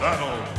battle.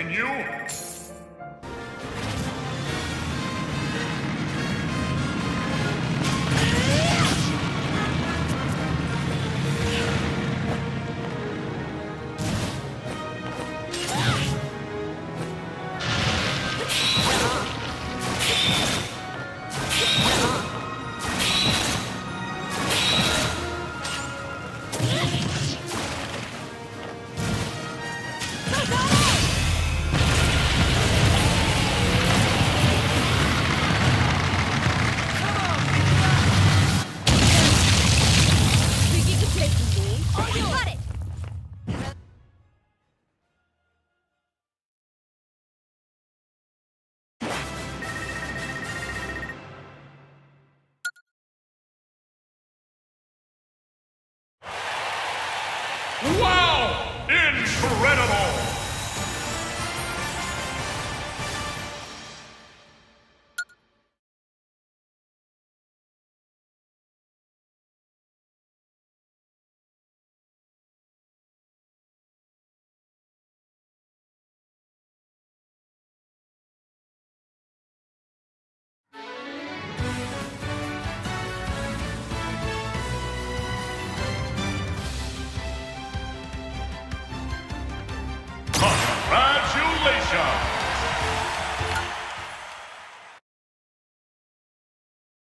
Continue. Got Incredible!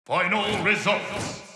Final results.